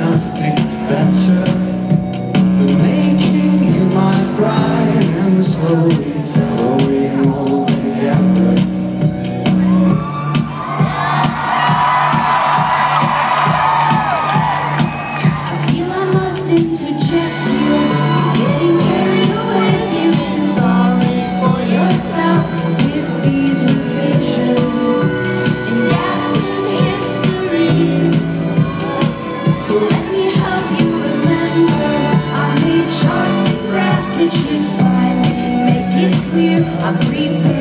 nothing better. you, I breathe.